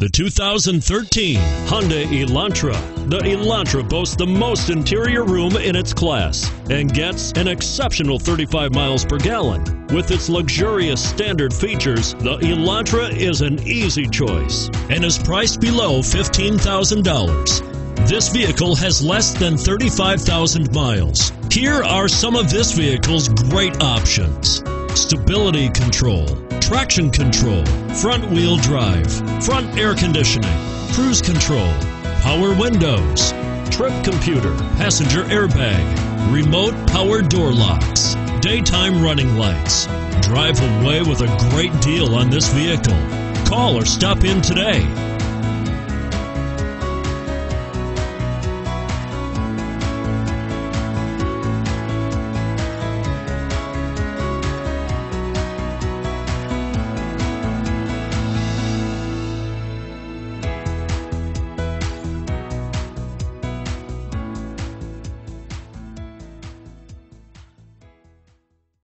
The 2013 Hyundai Elantra. The Elantra boasts the most interior room in its class and gets an exceptional 35 miles per gallon. With its luxurious standard features, the Elantra is an easy choice and is priced below $15,000. This vehicle has less than 35,000 miles. Here are some of this vehicle's great options stability control, traction control, front wheel drive, front air conditioning, cruise control, power windows, trip computer, passenger airbag, remote power door locks, daytime running lights. Drive away with a great deal on this vehicle. Call or stop in today.